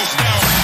house now.